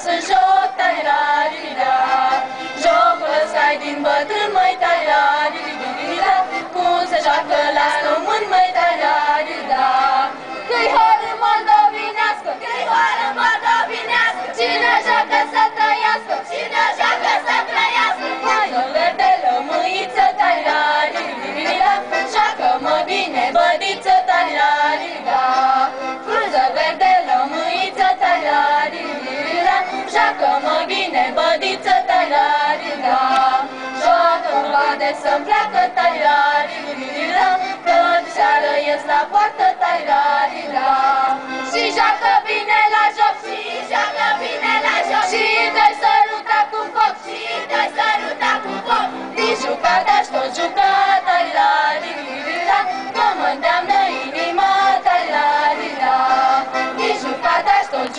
Susu. să-mi pleacă tăiarii Că diseară ies la poartă.